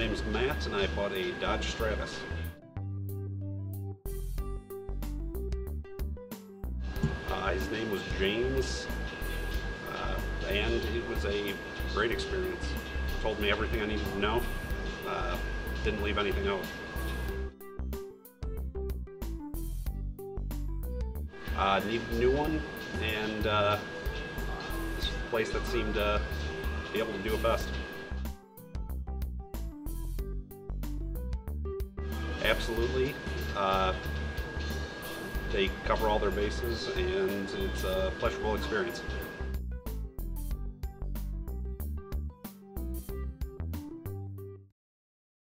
name's Matt, and I bought a Dodge Stratus. Uh, his name was James, uh, and it was a great experience. Told me everything I needed to know. Uh, didn't leave anything out. Uh, need a new one, and uh, this is place that seemed to be able to do it best. Absolutely. Uh, they cover all their bases, and it's a pleasurable experience.